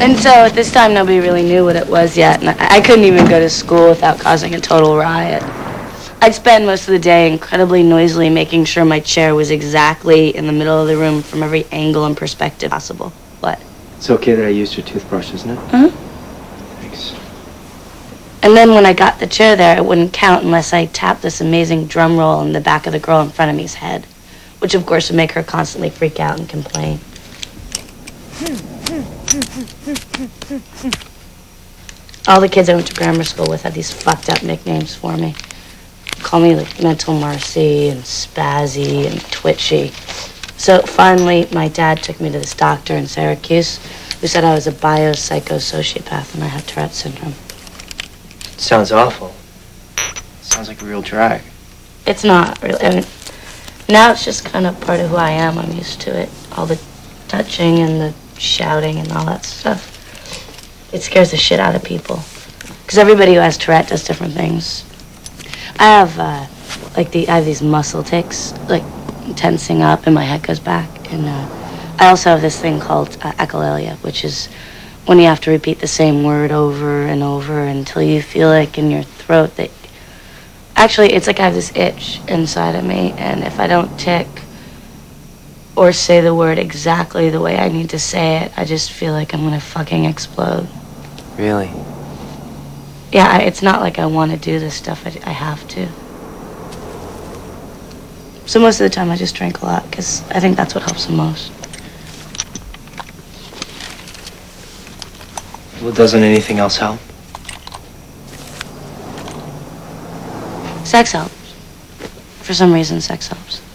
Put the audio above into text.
And so at this time, nobody really knew what it was yet, and I, I couldn't even go to school without causing a total riot. I'd spend most of the day incredibly noisily making sure my chair was exactly in the middle of the room from every angle and perspective possible. What? It's okay that I used your toothbrush, isn't it? Huh? Thanks. And then when I got the chair there, it wouldn't count unless I tapped this amazing drum roll in the back of the girl in front of me's head, which of course would make her constantly freak out and complain. All the kids I went to grammar school with had these fucked up nicknames for me. Call me like Mental Marcy and Spazzy and Twitchy. So finally, my dad took me to this doctor in Syracuse who said I was a biopsychosociopath and I had Tourette syndrome. Sounds awful. Sounds like a real drag. It's not really. I mean, now it's just kind of part of who I am. I'm used to it. All the touching and the shouting and all that stuff. It scares the shit out of people. Because everybody who has Tourette does different things. I have, uh, like, the, I have these muscle tics, like, tensing up and my head goes back. And uh, I also have this thing called uh, echolalia, which is when you have to repeat the same word over and over until you feel like in your throat that actually it's like I have this itch inside of me and if I don't tic or say the word exactly the way I need to say it, I just feel like I'm gonna fucking explode. Really? Yeah, I, it's not like I want to do this stuff. I, I have to. So most of the time I just drink a lot because I think that's what helps the most. Well, doesn't anything else help? Sex helps. For some reason, sex helps.